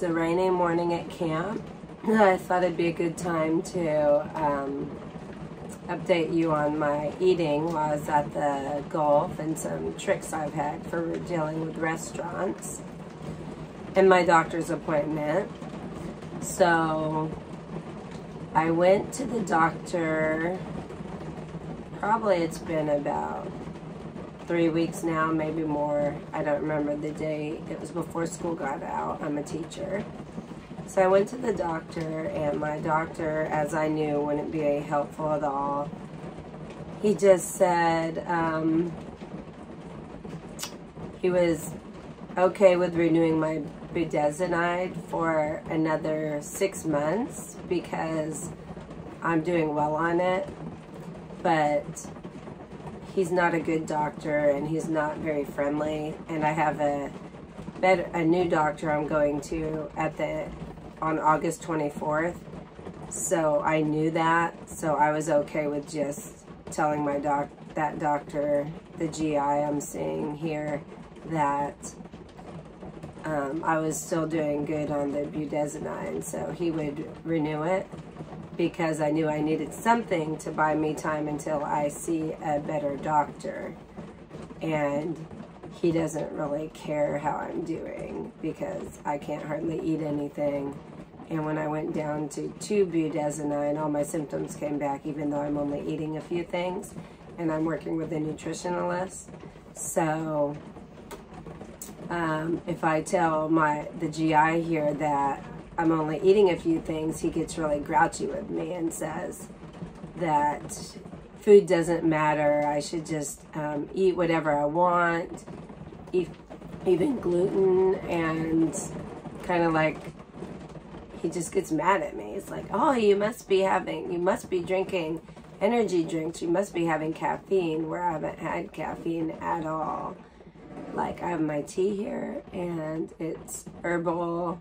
It's a rainy morning at camp. I thought it'd be a good time to um, update you on my eating while I was at the Gulf and some tricks I've had for dealing with restaurants and my doctor's appointment. So I went to the doctor, probably it's been about three weeks now, maybe more. I don't remember the date. It was before school got out. I'm a teacher. So I went to the doctor, and my doctor, as I knew, wouldn't be helpful at all. He just said um, he was okay with renewing my budesonide for another six months because I'm doing well on it, but he's not a good doctor and he's not very friendly. And I have a better a new doctor I'm going to at the on August 24th. So I knew that, so I was okay with just telling my doc that doctor, the GI I'm seeing here, that um, I was still doing good on the budesonide, so he would renew it because I knew I needed something to buy me time until I see a better doctor. And he doesn't really care how I'm doing because I can't hardly eat anything. And when I went down to two budesonide, all my symptoms came back, even though I'm only eating a few things. And I'm working with a nutritionalist. So um, if I tell my the GI here that I'm only eating a few things, he gets really grouchy with me and says that food doesn't matter. I should just um, eat whatever I want, even gluten, and kind of like he just gets mad at me. It's like, oh, you must be having, you must be drinking energy drinks. You must be having caffeine where I haven't had caffeine at all. Like I have my tea here and it's herbal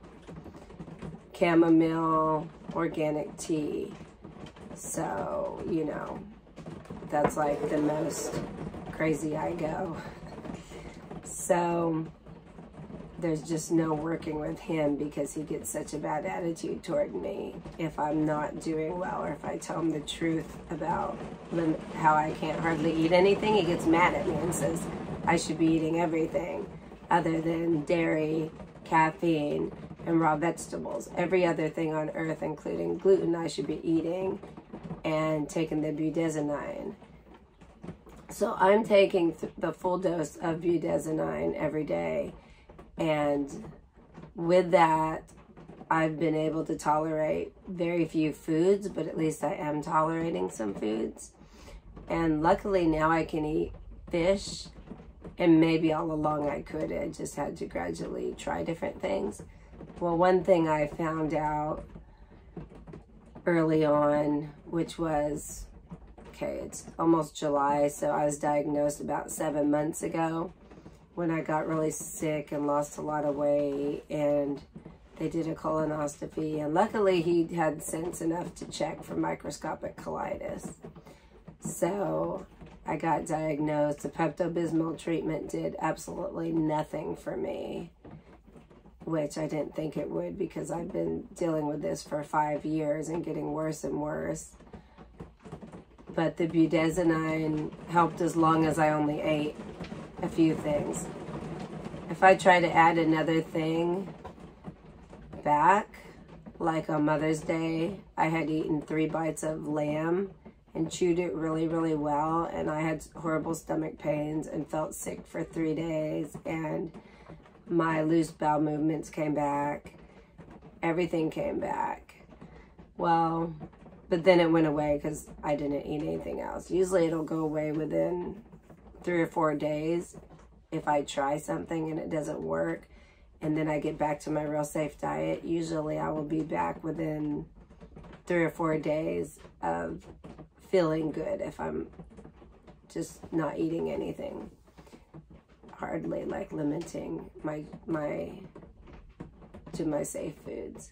chamomile organic tea. So, you know, that's like the most crazy I go. So, there's just no working with him because he gets such a bad attitude toward me if I'm not doing well or if I tell him the truth about how I can't hardly eat anything. He gets mad at me and says I should be eating everything other than dairy, caffeine, and raw vegetables. Every other thing on earth, including gluten, I should be eating and taking the budesonide. So I'm taking the full dose of budesonide every day. And with that, I've been able to tolerate very few foods, but at least I am tolerating some foods. And luckily now I can eat fish. And maybe all along I could. I just had to gradually try different things. Well, one thing I found out early on, which was, okay, it's almost July, so I was diagnosed about seven months ago when I got really sick and lost a lot of weight and they did a colonoscopy and luckily he had sense enough to check for microscopic colitis. So I got diagnosed. The Pepto-Bismol treatment did absolutely nothing for me which I didn't think it would because I've been dealing with this for five years and getting worse and worse. But the budesonide helped as long as I only ate a few things. If I try to add another thing back, like on Mother's Day, I had eaten three bites of lamb and chewed it really, really well. And I had horrible stomach pains and felt sick for three days. And my loose bowel movements came back. Everything came back. Well, but then it went away because I didn't eat anything else. Usually it'll go away within three or four days if I try something and it doesn't work. And then I get back to my real safe diet. Usually I will be back within three or four days of feeling good if I'm just not eating anything hardly like limiting my my to my safe foods.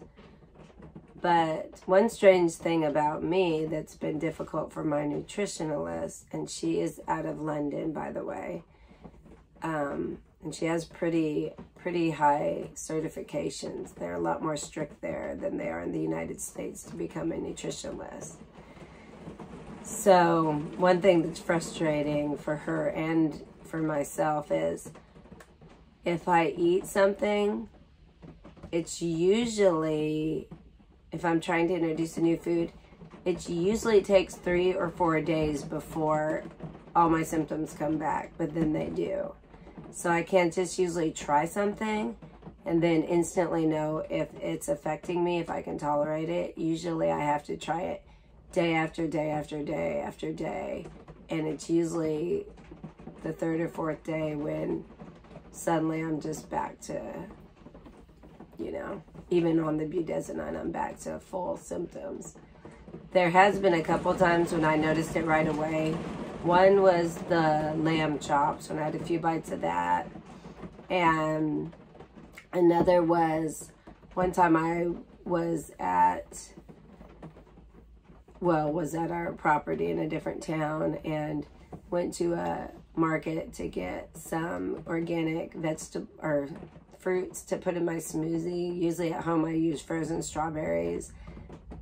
But one strange thing about me that's been difficult for my nutritionalist, and she is out of London, by the way, um, and she has pretty pretty high certifications. They're a lot more strict there than they are in the United States to become a nutritionist. So, one thing that's frustrating for her and for myself is if I eat something, it's usually, if I'm trying to introduce a new food, it usually takes three or four days before all my symptoms come back, but then they do. So I can't just usually try something and then instantly know if it's affecting me, if I can tolerate it. Usually I have to try it day after day after day after day. And it's usually the third or fourth day when suddenly I'm just back to, you know, even on the budesonide, I'm back to full symptoms. There has been a couple times when I noticed it right away. One was the lamb chops when I had a few bites of that. And another was one time I was at, well, was at our property in a different town and went to a market to get some organic vegetable or fruits to put in my smoothie. Usually at home I use frozen strawberries,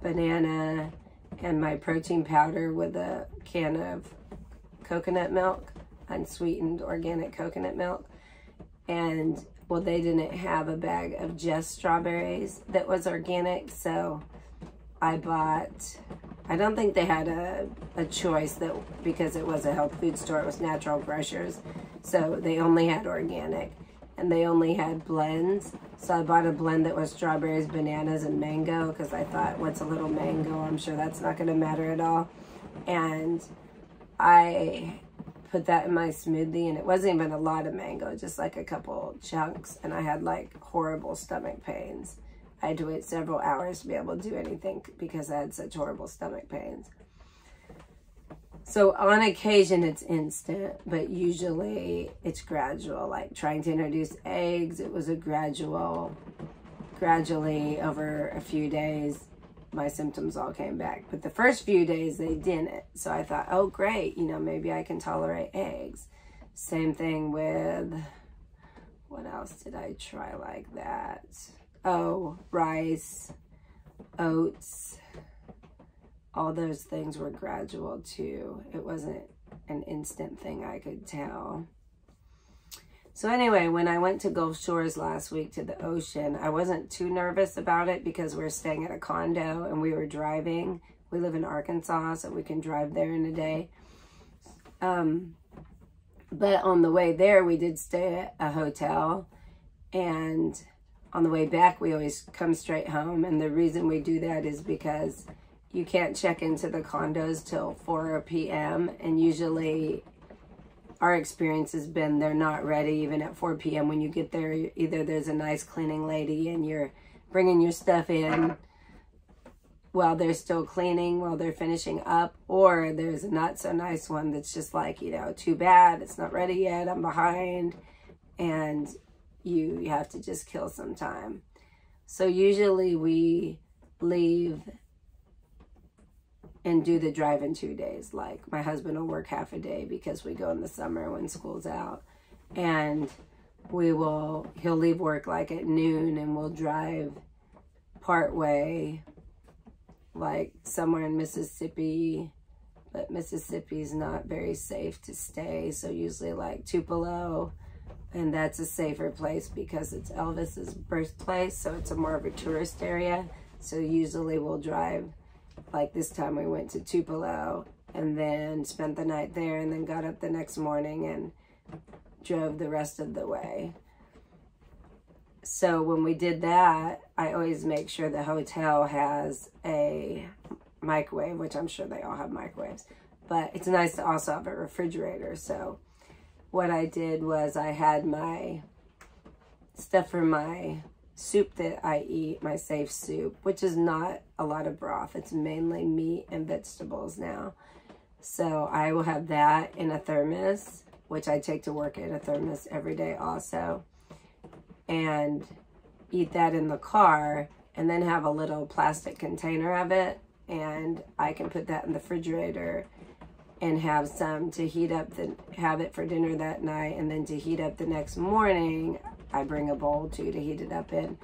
banana, and my protein powder with a can of coconut milk, unsweetened organic coconut milk. And well, they didn't have a bag of just strawberries that was organic. So I bought, I don't think they had a, a choice that because it was a health food store, it was Natural Grocers. So they only had organic and they only had blends. So I bought a blend that was strawberries, bananas, and mango because I thought, what's a little mango? I'm sure that's not going to matter at all. And I put that in my smoothie and it wasn't even a lot of mango, just like a couple chunks. And I had like horrible stomach pains. I had to wait several hours to be able to do anything because I had such horrible stomach pains. So on occasion it's instant, but usually it's gradual. Like trying to introduce eggs, it was a gradual, gradually over a few days, my symptoms all came back. But the first few days they didn't. So I thought, oh, great, you know, maybe I can tolerate eggs. Same thing with, what else did I try like that? Oh, rice, oats, all those things were gradual too. It wasn't an instant thing I could tell. So anyway, when I went to Gulf Shores last week to the ocean, I wasn't too nervous about it because we are staying at a condo and we were driving. We live in Arkansas, so we can drive there in a day. Um, but on the way there, we did stay at a hotel. And on the way back, we always come straight home. And the reason we do that is because you can't check into the condos till 4 p.m. And usually our experience has been they're not ready even at 4 p.m. when you get there. Either there's a nice cleaning lady and you're bringing your stuff in while they're still cleaning, while they're finishing up, or there's a not so nice one that's just like, you know, too bad, it's not ready yet, I'm behind, and you, have to just kill some time. So usually we leave and do the drive in two days. Like my husband will work half a day because we go in the summer when school's out. And we will, he'll leave work like at noon and we'll drive part way, like somewhere in Mississippi. But Mississippi's not very safe to stay. So usually like Tupelo. And that's a safer place because it's Elvis's birthplace. So it's a more of a tourist area. So usually we'll drive like this time we went to Tupelo and then spent the night there and then got up the next morning and drove the rest of the way. So when we did that, I always make sure the hotel has a microwave, which I'm sure they all have microwaves, but it's nice to also have a refrigerator. So what I did was I had my stuff for my soup that I eat, my safe soup, which is not a lot of broth. It's mainly meat and vegetables now. So I will have that in a thermos, which I take to work in a thermos every day also. And eat that in the car and then have a little plastic container of it. And I can put that in the refrigerator and have some to heat up, the, have it for dinner that night. And then to heat up the next morning, I bring a bowl too to heat it up in,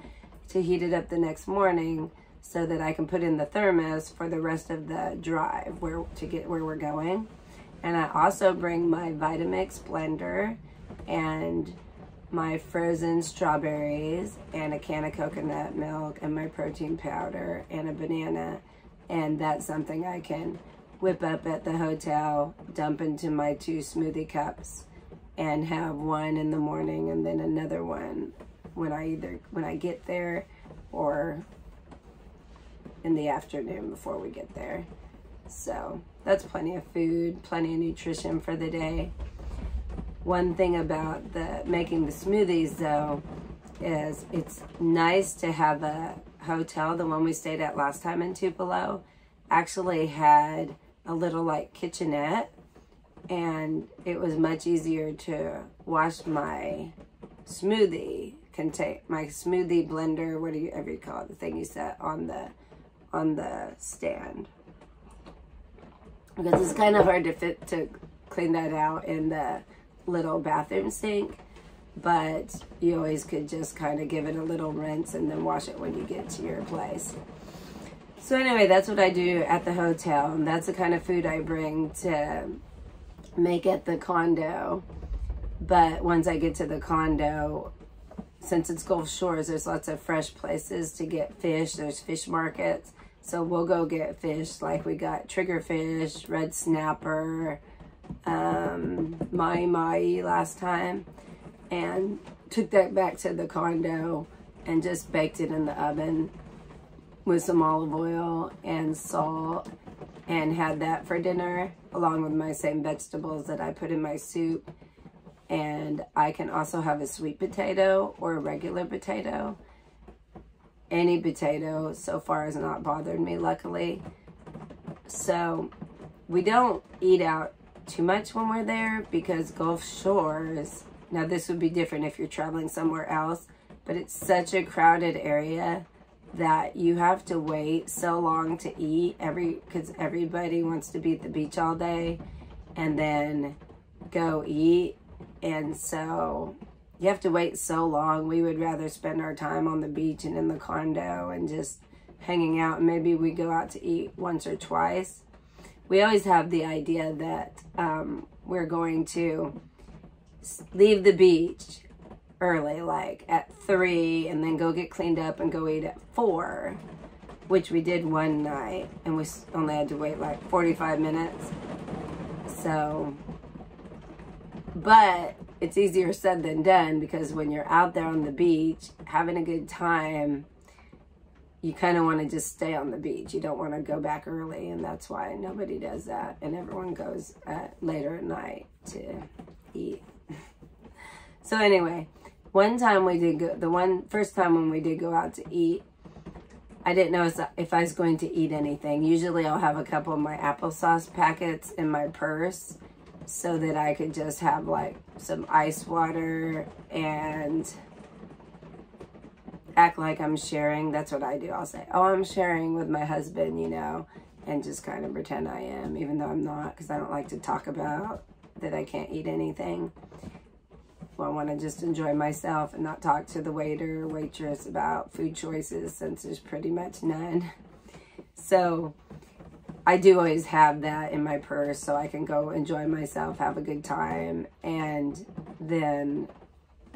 to heat it up the next morning so that I can put in the thermos for the rest of the drive where to get where we're going. And I also bring my Vitamix blender and my frozen strawberries and a can of coconut milk and my protein powder and a banana. And that's something I can whip up at the hotel, dump into my two smoothie cups and have one in the morning and then another one when I either when I get there or in the afternoon before we get there. So that's plenty of food, plenty of nutrition for the day. One thing about the making the smoothies though is it's nice to have a hotel, the one we stayed at last time in Tupelo, actually had a little like kitchenette and it was much easier to wash my smoothie contain my smoothie blender what do you ever call it the thing you set on the on the stand. Because it's kind of hard to fit to clean that out in the little bathroom sink but you always could just kind of give it a little rinse and then wash it when you get to your place so anyway that's what I do at the hotel and that's the kind of food I bring to make at the condo but once I get to the condo since it's Gulf Shores, there's lots of fresh places to get fish. There's fish markets. So we'll go get fish like we got triggerfish, red snapper, um, mahi mahi last time. And took that back to the condo and just baked it in the oven with some olive oil and salt and had that for dinner along with my same vegetables that I put in my soup and I can also have a sweet potato or a regular potato. Any potato so far has not bothered me, luckily. So we don't eat out too much when we're there because Gulf Shores, now this would be different if you're traveling somewhere else, but it's such a crowded area that you have to wait so long to eat every because everybody wants to be at the beach all day and then go eat and so you have to wait so long. We would rather spend our time on the beach and in the condo and just hanging out. Maybe we go out to eat once or twice. We always have the idea that um, we're going to leave the beach early, like at three, and then go get cleaned up and go eat at four, which we did one night, and we only had to wait like 45 minutes. So but it's easier said than done because when you're out there on the beach having a good time, you kind of want to just stay on the beach. You don't want to go back early, and that's why nobody does that. And everyone goes at, later at night to eat. so anyway, one time we did go, the one first time when we did go out to eat, I didn't know if I was going to eat anything. Usually I'll have a couple of my applesauce packets in my purse so that I could just have like some ice water and act like I'm sharing. That's what I do. I'll say, oh, I'm sharing with my husband, you know, and just kind of pretend I am, even though I'm not, because I don't like to talk about that I can't eat anything. I want to just enjoy myself and not talk to the waiter waitress about food choices since there's pretty much none. So I do always have that in my purse so I can go enjoy myself, have a good time, and then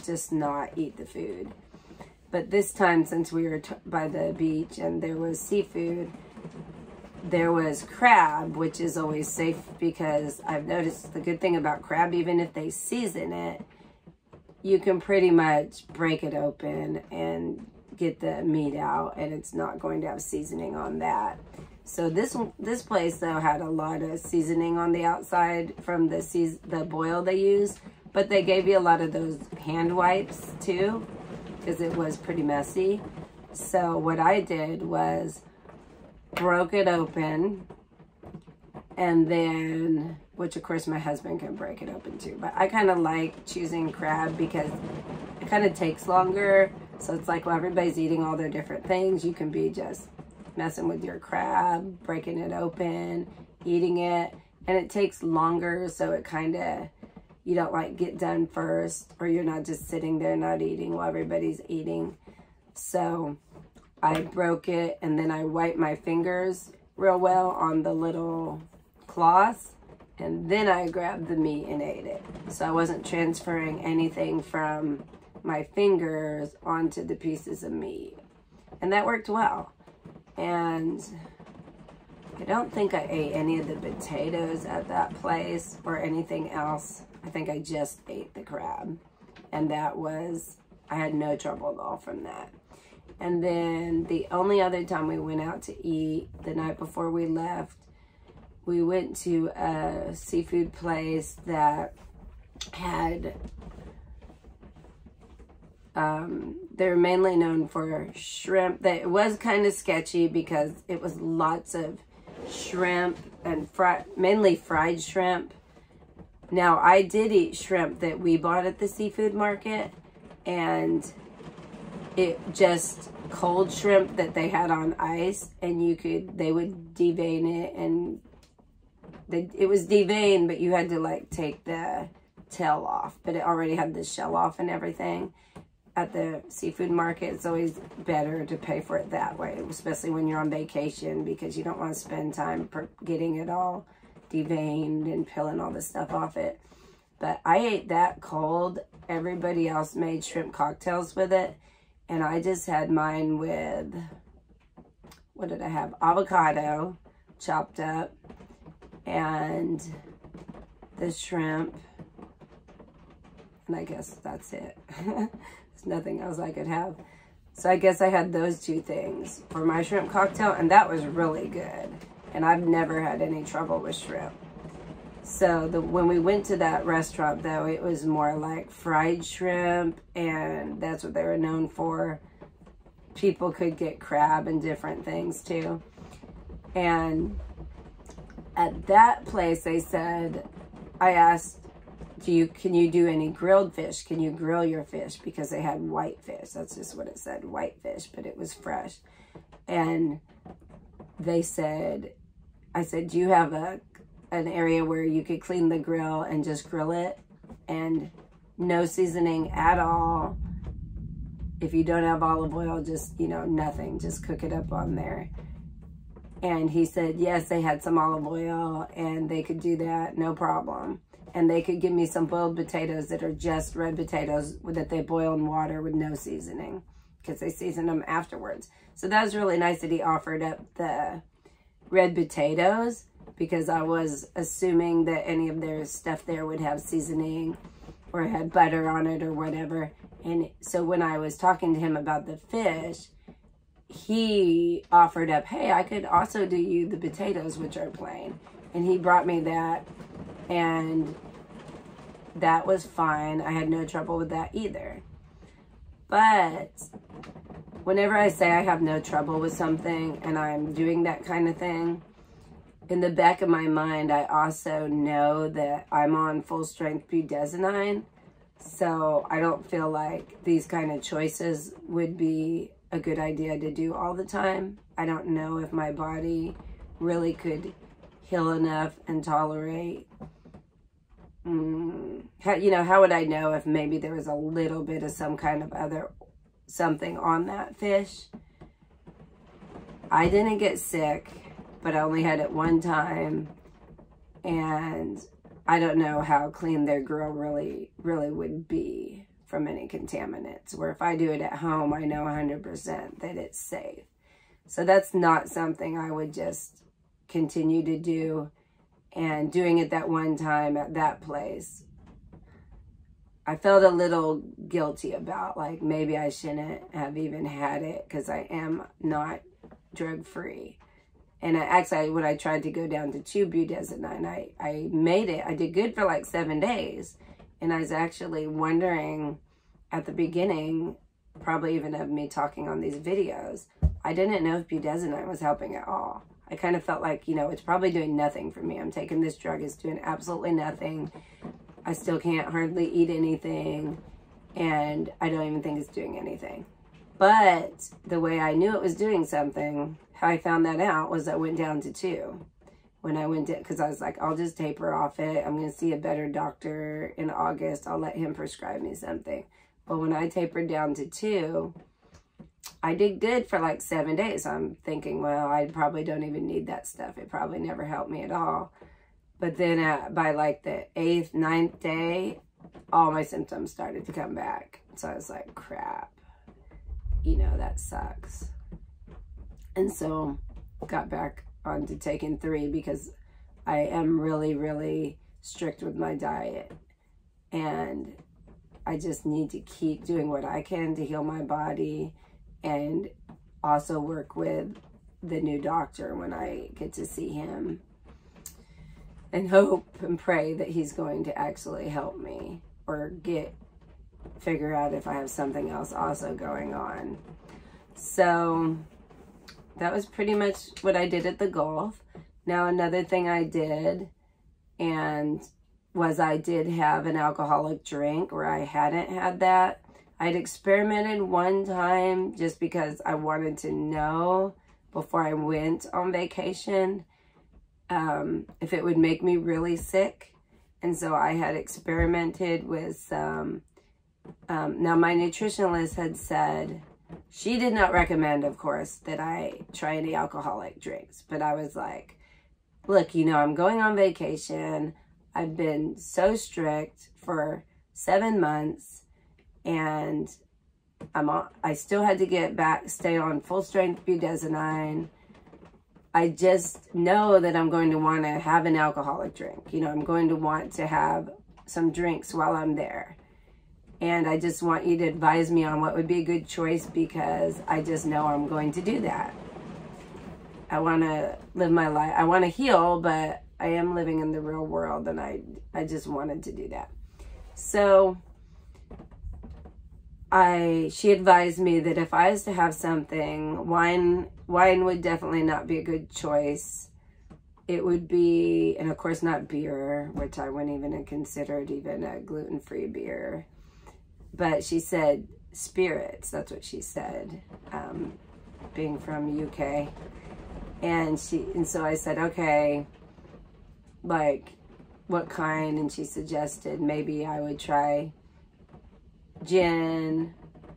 just not eat the food. But this time, since we were by the beach and there was seafood, there was crab, which is always safe because I've noticed the good thing about crab, even if they season it, you can pretty much break it open and get the meat out and it's not going to have seasoning on that. So this this place though had a lot of seasoning on the outside from the the boil they used, but they gave you a lot of those hand wipes too, because it was pretty messy. So what I did was broke it open, and then which of course my husband can break it open too. But I kind of like choosing crab because it kind of takes longer. So it's like while everybody's eating all their different things, you can be just messing with your crab, breaking it open, eating it. And it takes longer, so it kind of, you don't like get done first or you're not just sitting there not eating while everybody's eating. So I broke it and then I wiped my fingers real well on the little cloths and then I grabbed the meat and ate it. So I wasn't transferring anything from my fingers onto the pieces of meat. And that worked well. And I don't think I ate any of the potatoes at that place or anything else. I think I just ate the crab. And that was, I had no trouble at all from that. And then the only other time we went out to eat the night before we left, we went to a seafood place that had um, they're mainly known for shrimp. That it was kind of sketchy because it was lots of shrimp and fry, mainly fried shrimp. Now I did eat shrimp that we bought at the seafood market, and it just cold shrimp that they had on ice, and you could they would devein it and it was deveined, but you had to like take the tail off, but it already had the shell off and everything. At the seafood market, it's always better to pay for it that way, especially when you're on vacation because you don't want to spend time getting it all deveined and peeling all the stuff off it. But I ate that cold. Everybody else made shrimp cocktails with it. And I just had mine with, what did I have? Avocado chopped up and the shrimp. And I guess that's it. There's nothing else I could have. So I guess I had those two things for my shrimp cocktail, and that was really good. And I've never had any trouble with shrimp. So the when we went to that restaurant, though, it was more like fried shrimp, and that's what they were known for. People could get crab and different things, too. And at that place, they said, I asked, do you, can you do any grilled fish? Can you grill your fish? Because they had white fish. That's just what it said, white fish, but it was fresh. And they said, I said, do you have a, an area where you could clean the grill and just grill it? And no seasoning at all. If you don't have olive oil, just, you know, nothing. Just cook it up on there. And he said, yes, they had some olive oil and they could do that, no problem. And they could give me some boiled potatoes that are just red potatoes that they boil in water with no seasoning because they season them afterwards. So that was really nice that he offered up the red potatoes because I was assuming that any of their stuff there would have seasoning or had butter on it or whatever. And so when I was talking to him about the fish, he offered up, hey, I could also do you the potatoes, which are plain. And he brought me that, and that was fine. I had no trouble with that either. But whenever I say I have no trouble with something and I'm doing that kind of thing, in the back of my mind, I also know that I'm on full strength budesonide. So I don't feel like these kind of choices would be a good idea to do all the time. I don't know if my body really could heal enough and tolerate. Mm, how, you know, how would I know if maybe there was a little bit of some kind of other something on that fish? I didn't get sick, but I only had it one time. And I don't know how clean their grill really, really would be from any contaminants. Where if I do it at home, I know 100% that it's safe. So that's not something I would just continue to do. And doing it that one time at that place, I felt a little guilty about like maybe I shouldn't have even had it because I am not drug free. And I actually, when I tried to go down to two budesonide, I, I made it. I did good for like seven days. And I was actually wondering at the beginning, probably even of me talking on these videos, I didn't know if budesonide was helping at all. I kind of felt like, you know, it's probably doing nothing for me. I'm taking this drug, it's doing absolutely nothing. I still can't hardly eat anything, and I don't even think it's doing anything. But the way I knew it was doing something, how I found that out was I went down to two when I went to, because I was like, I'll just taper off it. I'm going to see a better doctor in August. I'll let him prescribe me something. But when I tapered down to two, I did good for like seven days. I'm thinking, well, I probably don't even need that stuff. It probably never helped me at all. But then uh, by like the eighth, ninth day, all my symptoms started to come back. So I was like, crap, you know, that sucks. And so got back onto taking three because I am really, really strict with my diet. And I just need to keep doing what I can to heal my body and also work with the new doctor when I get to see him and hope and pray that he's going to actually help me or get figure out if I have something else also going on. So that was pretty much what I did at the Gulf. Now another thing I did and was I did have an alcoholic drink where I hadn't had that. I'd experimented one time just because I wanted to know before I went on vacation um, if it would make me really sick. And so I had experimented with some, um, now my nutritionist had said, she did not recommend, of course, that I try any alcoholic drinks. But I was like, look, you know, I'm going on vacation. I've been so strict for seven months and I'm on, I still had to get back, stay on full strength budesonide. I just know that I'm going to want to have an alcoholic drink. You know, I'm going to want to have some drinks while I'm there. And I just want you to advise me on what would be a good choice because I just know I'm going to do that. I want to live my life. I want to heal, but I am living in the real world and I, I just wanted to do that. So I she advised me that if I was to have something, wine wine would definitely not be a good choice. It would be, and of course not beer, which I wouldn't even have considered even a gluten-free beer. But she said spirits, that's what she said, um, being from UK. And she and so I said, okay, like what kind? And she suggested maybe I would try gin,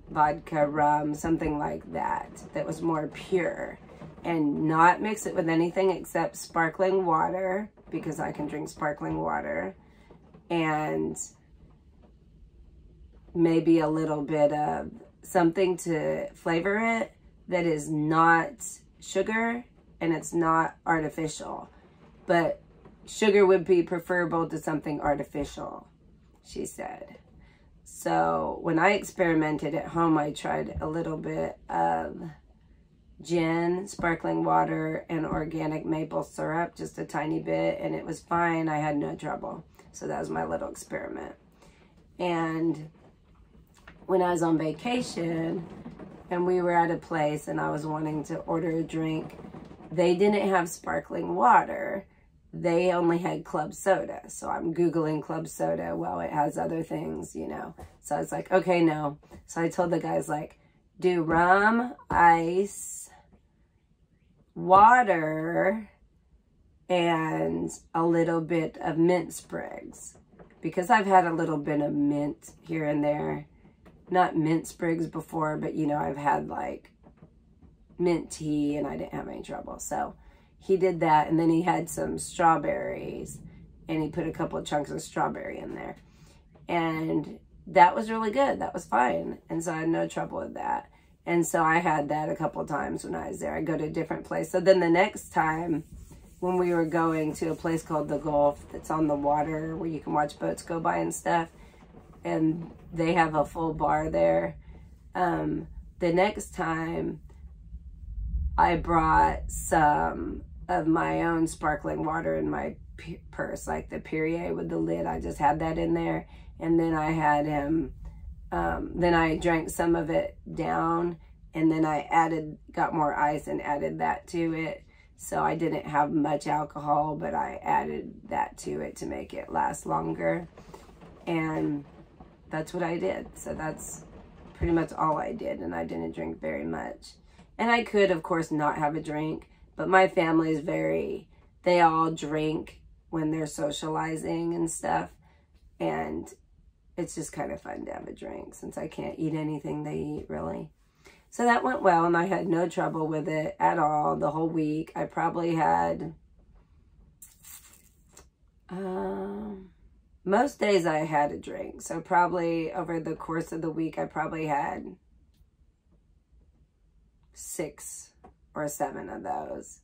vodka, rum, something like that, that was more pure. And not mix it with anything except sparkling water, because I can drink sparkling water. And maybe a little bit of something to flavor it that is not sugar and it's not artificial. But sugar would be preferable to something artificial, she said. So when I experimented at home, I tried a little bit of gin, sparkling water, and organic maple syrup, just a tiny bit, and it was fine. I had no trouble. So that was my little experiment. And when I was on vacation and we were at a place and I was wanting to order a drink, they didn't have sparkling water they only had club soda. So I'm Googling club soda. Well, it has other things, you know. So I was like, okay, no. So I told the guys, like, do rum, ice, water, and a little bit of mint sprigs. Because I've had a little bit of mint here and there. Not mint sprigs before, but, you know, I've had, like, mint tea, and I didn't have any trouble. So he did that and then he had some strawberries and he put a couple of chunks of strawberry in there. And that was really good. That was fine. And so i had no trouble with that. And so i had that a couple of times when i was there. I go to a different place. So then the next time when we were going to a place called the gulf that's on the water where you can watch boats go by and stuff and they have a full bar there um, the next time i brought some of my own sparkling water in my purse, like the Perrier with the lid. I just had that in there. And then I had him, um, then I drank some of it down and then I added, got more ice and added that to it. So I didn't have much alcohol, but I added that to it to make it last longer. And that's what I did. So that's pretty much all I did. And I didn't drink very much. And I could, of course, not have a drink but my family is very they all drink when they're socializing and stuff. And it's just kind of fun to have a drink since I can't eat anything they eat really. So that went well and I had no trouble with it at all the whole week. I probably had, um, most days I had a drink. So probably over the course of the week, I probably had six or seven of those.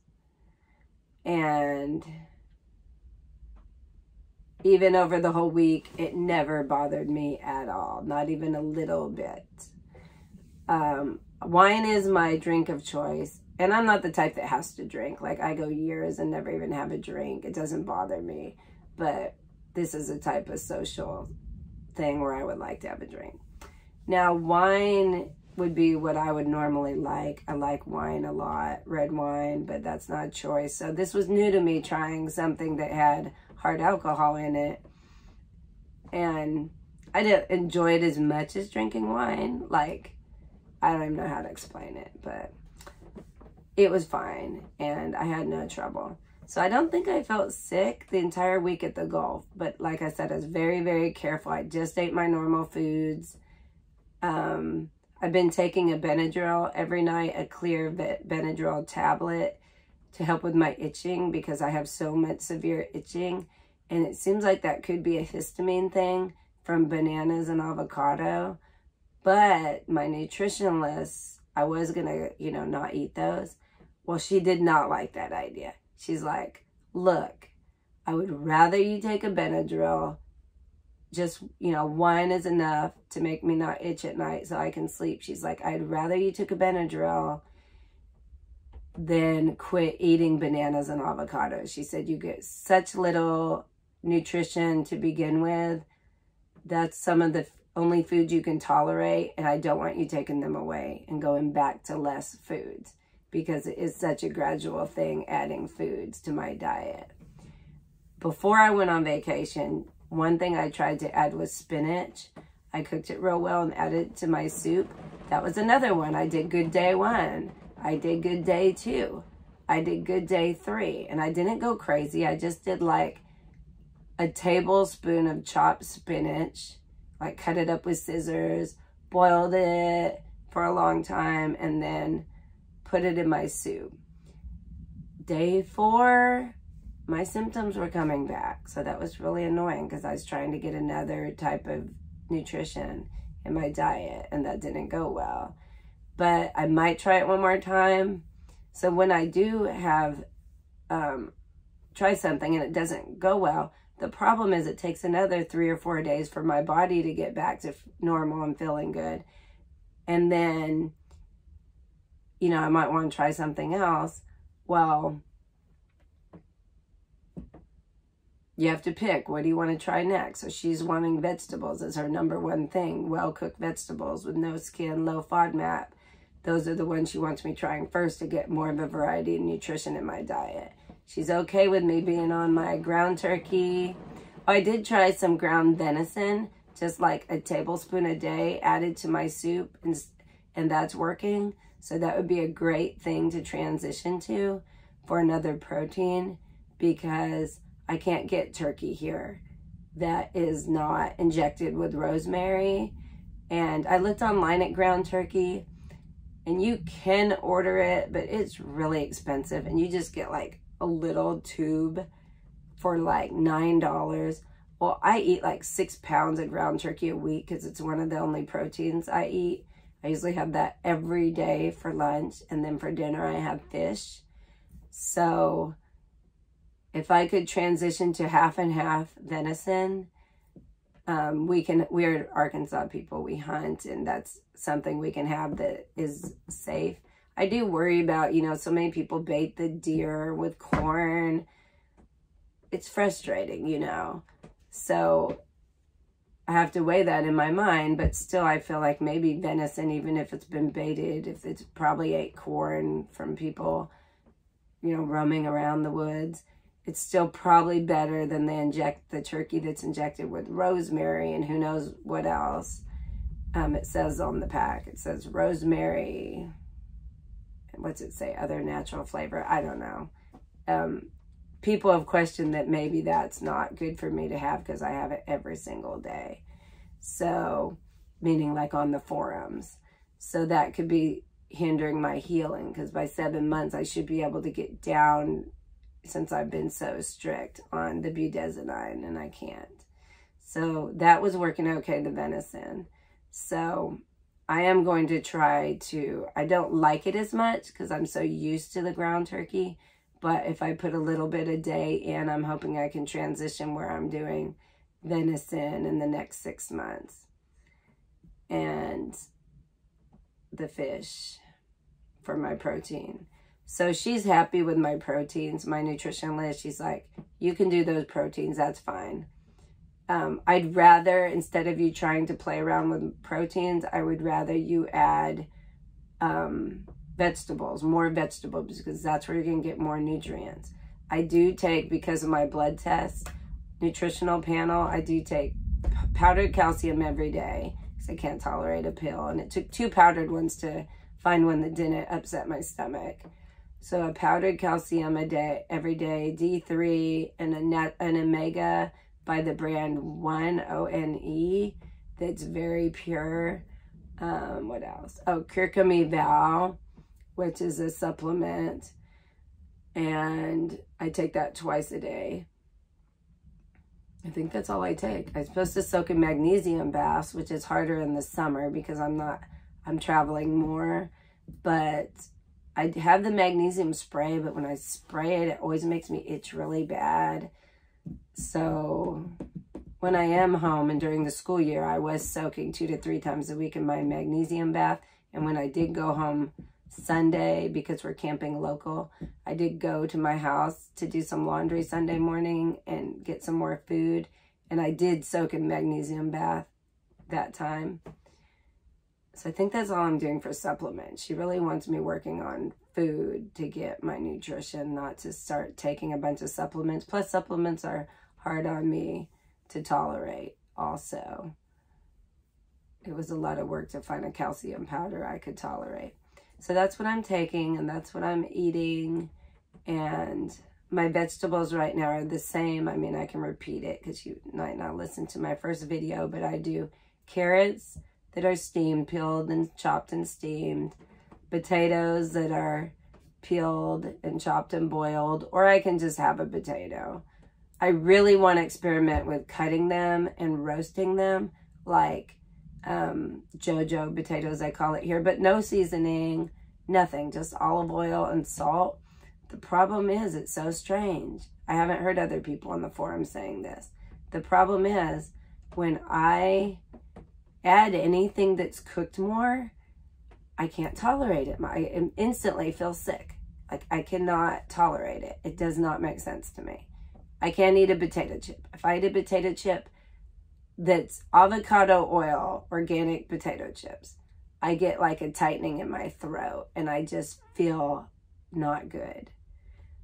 And even over the whole week, it never bothered me at all, not even a little bit. Um, wine is my drink of choice. And I'm not the type that has to drink. Like, I go years and never even have a drink. It doesn't bother me. But this is a type of social thing where I would like to have a drink. Now, wine would be what I would normally like. I like wine a lot, red wine, but that's not a choice. So this was new to me, trying something that had hard alcohol in it. And I didn't enjoy it as much as drinking wine. Like, I don't even know how to explain it, but it was fine. And I had no trouble. So I don't think I felt sick the entire week at the Gulf. But like I said, I was very, very careful. I just ate my normal foods. Um, I've been taking a Benadryl every night, a clear Benadryl tablet to help with my itching because I have so much severe itching. And it seems like that could be a histamine thing from bananas and avocado. But my nutritionist, I was going to, you know, not eat those. Well, she did not like that idea. She's like, look, I would rather you take a Benadryl just, you know, wine is enough to make me not itch at night so I can sleep. She's like, I'd rather you took a Benadryl than quit eating bananas and avocados. She said, you get such little nutrition to begin with. That's some of the only foods you can tolerate. And I don't want you taking them away and going back to less foods because it is such a gradual thing adding foods to my diet. Before I went on vacation, one thing I tried to add was spinach. I cooked it real well and added it to my soup. That was another one. I did good day one. I did good day two. I did good day three. And I didn't go crazy. I just did like a tablespoon of chopped spinach, like cut it up with scissors, boiled it for a long time, and then put it in my soup. Day four, my symptoms were coming back. So that was really annoying because I was trying to get another type of nutrition in my diet and that didn't go well. But I might try it one more time. So when I do have, um, try something and it doesn't go well, the problem is it takes another three or four days for my body to get back to normal and feeling good. And then, you know, I might want to try something else. Well, you have to pick what do you want to try next? So she's wanting vegetables as her number one thing well cooked vegetables with no skin low FODMAP. Those are the ones she wants me trying first to get more of a variety of nutrition in my diet. She's okay with me being on my ground turkey. Oh, i did try some ground venison just like a tablespoon a day added to my soup and and that's working so that would be a great thing to transition to for another protein because I can't get turkey here that is not injected with rosemary. And I looked online at ground turkey and you can order it, but it's really expensive. And you just get like a little tube for like $9. Well, I eat like six pounds of ground turkey a week because it's one of the only proteins I eat. I usually have that every day for lunch. And then for dinner, I have fish. So if I could transition to half and half venison, um, we can, we're Arkansas people, we hunt, and that's something we can have that is safe. I do worry about, you know, so many people bait the deer with corn. It's frustrating, you know. So I have to weigh that in my mind, but still I feel like maybe venison, even if it's been baited, if it's probably ate corn from people, you know, roaming around the woods, it's still probably better than they inject the turkey that's injected with rosemary and who knows what else. Um, it says on the pack, it says rosemary, what's it say, other natural flavor, I don't know. Um, people have questioned that maybe that's not good for me to have because I have it every single day. So, meaning like on the forums. So that could be hindering my healing because by seven months I should be able to get down since I've been so strict on the budesonide and I can't. So that was working okay, the venison. So I am going to try to, I don't like it as much because I'm so used to the ground turkey. But if I put a little bit a day in, I'm hoping I can transition where I'm doing venison in the next six months. And the fish for my protein. So she's happy with my proteins, my nutrition list. She's like, you can do those proteins, that's fine. Um, I'd rather, instead of you trying to play around with proteins, I would rather you add um, vegetables, more vegetables, because that's where you're going to get more nutrients. I do take, because of my blood test, nutritional panel, I do take powdered calcium every day because I can't tolerate a pill. And it took two powdered ones to find one that didn't upset my stomach. So a powdered calcium a day, every day, D3, and a net, an omega by the brand One, O-N-E, that's very pure. Um, what else? Oh, Curcumi Val, which is a supplement. And I take that twice a day. I think that's all I take. I'm supposed to soak in magnesium baths, which is harder in the summer because I'm not, I'm traveling more. But I have the magnesium spray, but when I spray it, it always makes me itch really bad. So when I am home and during the school year, I was soaking two to three times a week in my magnesium bath. And when I did go home Sunday, because we're camping local, I did go to my house to do some laundry Sunday morning and get some more food. And I did soak in magnesium bath that time. So I think that's all I'm doing for supplements. She really wants me working on food to get my nutrition, not to start taking a bunch of supplements. Plus supplements are hard on me to tolerate also. It was a lot of work to find a calcium powder I could tolerate. So that's what I'm taking and that's what I'm eating. And my vegetables right now are the same. I mean, I can repeat it because you might not listen to my first video, but I do carrots, that are steamed, peeled and chopped and steamed, potatoes that are peeled and chopped and boiled, or I can just have a potato. I really want to experiment with cutting them and roasting them like um, Jojo potatoes, I call it here, but no seasoning, nothing, just olive oil and salt. The problem is it's so strange. I haven't heard other people on the forum saying this. The problem is when I add anything that's cooked more, I can't tolerate it. I instantly feel sick. Like I cannot tolerate it. It does not make sense to me. I can't eat a potato chip. If I eat a potato chip that's avocado oil, organic potato chips, I get like a tightening in my throat and I just feel not good.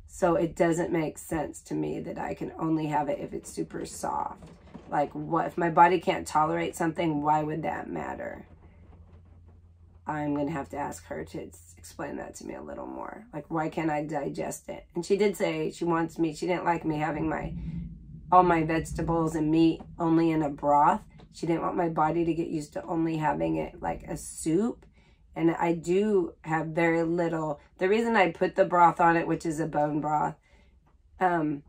So it doesn't make sense to me that I can only have it if it's super soft. Like, what if my body can't tolerate something? Why would that matter? I'm going to have to ask her to explain that to me a little more. Like, why can't I digest it? And she did say she wants me, she didn't like me having my, all my vegetables and meat only in a broth. She didn't want my body to get used to only having it like a soup. And I do have very little, the reason I put the broth on it, which is a bone broth, um,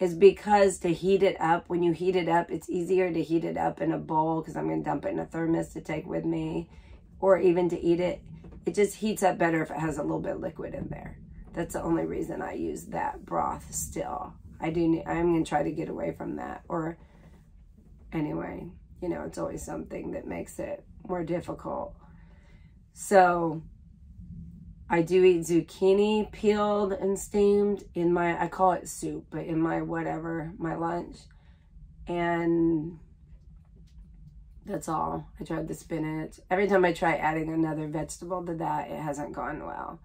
is because to heat it up, when you heat it up, it's easier to heat it up in a bowl because I'm going to dump it in a thermos to take with me or even to eat it. It just heats up better if it has a little bit liquid in there. That's the only reason I use that broth still. I do, I'm going to try to get away from that. Or anyway, you know, it's always something that makes it more difficult. So I do eat zucchini peeled and steamed in my, I call it soup, but in my whatever, my lunch. And that's all. I tried the spinach. Every time I try adding another vegetable to that, it hasn't gone well.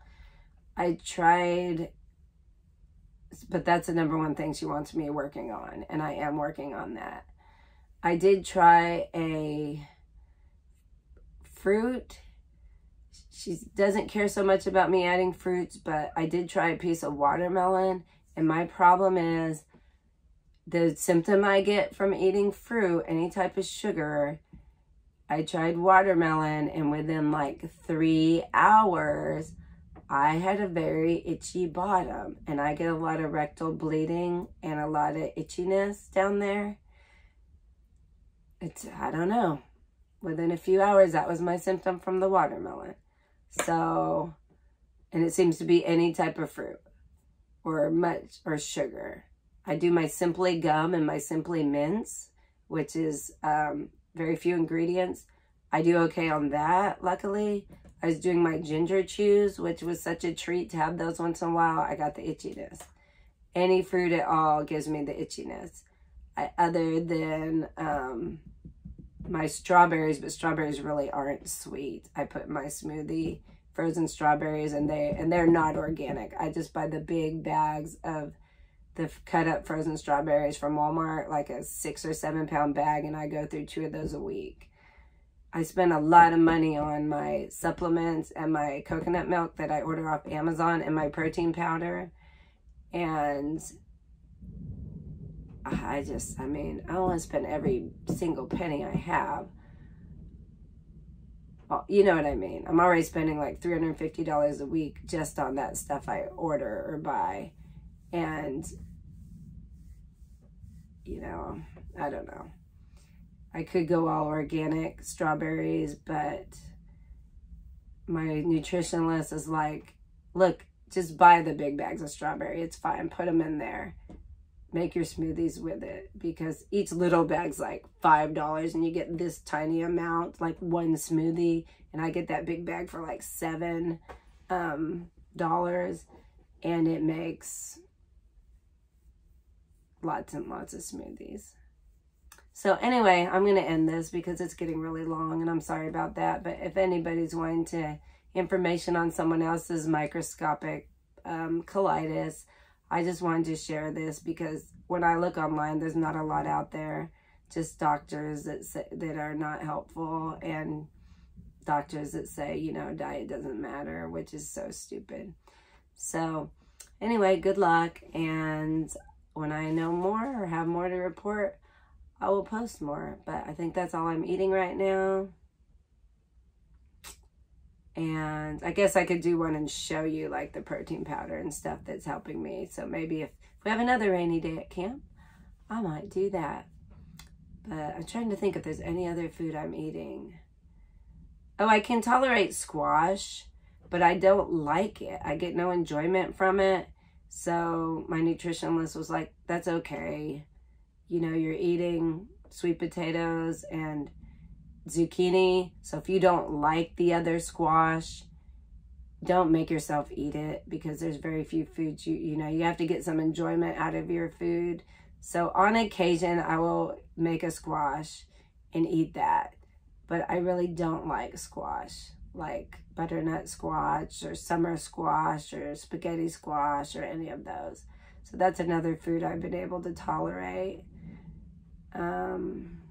I tried, but that's the number one thing she wants me working on, and I am working on that. I did try a fruit she doesn't care so much about me adding fruits, but I did try a piece of watermelon And my problem is the symptom I get from eating fruit, any type of sugar, I tried watermelon and within like three hours, I had a very itchy bottom and I get a lot of rectal bleeding and a lot of itchiness down there. It's, I don't know. Within a few hours, that was my symptom from the watermelon. So, and it seems to be any type of fruit or much or sugar. I do my Simply Gum and my Simply Mints, which is um, very few ingredients. I do okay on that, luckily. I was doing my ginger chews, which was such a treat to have those once in a while. I got the itchiness. Any fruit at all gives me the itchiness. I, other than um, my strawberries, but strawberries really aren't sweet. I put my smoothie frozen strawberries and they and they're not organic. I just buy the big bags of the cut up frozen strawberries from Walmart, like a six or seven pound bag, and I go through two of those a week. I spend a lot of money on my supplements and my coconut milk that I order off Amazon and my protein powder. And I just, I mean, I want to spend every single penny I have. Well, you know what I mean? I'm already spending like $350 a week just on that stuff I order or buy. And, you know, I don't know. I could go all organic strawberries, but my nutritionist is like, look, just buy the big bags of strawberry. It's fine. Put them in there. Make your smoothies with it because each little bag's like $5 and you get this tiny amount, like one smoothie. And I get that big bag for like 7. Um, dollars and it makes lots and lots of smoothies. So anyway, I'm going to end this because it's getting really long and I'm sorry about that. But if anybody's wanting to information on someone else's microscopic um, colitis, I just wanted to share this because when I look online, there's not a lot out there. Just doctors that say, that are not helpful and doctors that say, you know, diet doesn't matter, which is so stupid. So anyway, good luck. And when I know more or have more to report, I will post more, but I think that's all I'm eating right now. And I guess I could do one and show you like the protein powder and stuff that's helping me. So maybe if, if we have another rainy day at camp, I might do that. But I'm trying to think if there's any other food I'm eating. Oh, I can tolerate squash, but I don't like it. I get no enjoyment from it. So my nutritionist was like, that's okay you know, you're eating sweet potatoes and zucchini. So if you don't like the other squash, don't make yourself eat it because there's very few foods you, you know, you have to get some enjoyment out of your food. So on occasion, I will make a squash and eat that. But I really don't like squash, like butternut squash or summer squash or spaghetti squash or any of those. So that's another food I've been able to tolerate. Um,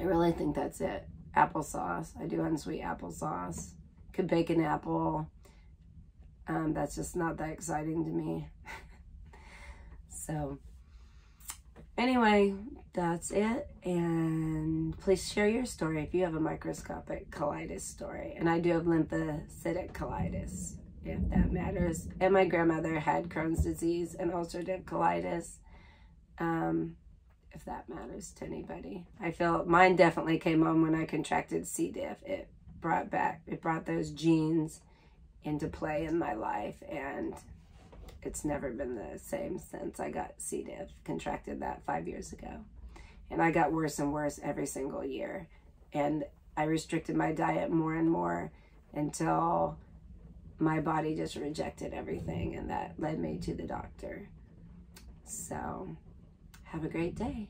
I really think that's it. Applesauce. I do unsweet applesauce. Could bake an apple. Um, that's just not that exciting to me. so, anyway, that's it. And please share your story if you have a microscopic colitis story. And I do have lymphocytic colitis, if that matters. And my grandmother had Crohn's disease and ulcerative colitis. Um, if that matters to anybody. I feel mine definitely came on when I contracted C. diff. It brought back, it brought those genes into play in my life and it's never been the same since I got C. diff, contracted that five years ago. And I got worse and worse every single year. And I restricted my diet more and more until my body just rejected everything and that led me to the doctor. So have a great day.